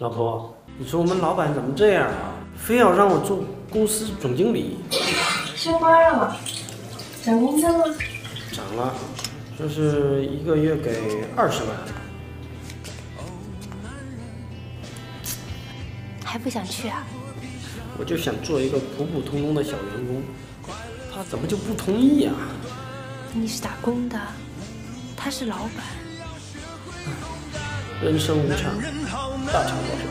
老婆，你说我们老板怎么这样啊？非要让我做公司总经理。升官了吗？涨工资了吗？涨了，就是一个月给二十万。还不想去啊？我就想做一个普普通通的小员工，他怎么就不同意呀、你是打工的，他是老板。人生无常，大肠包小肠。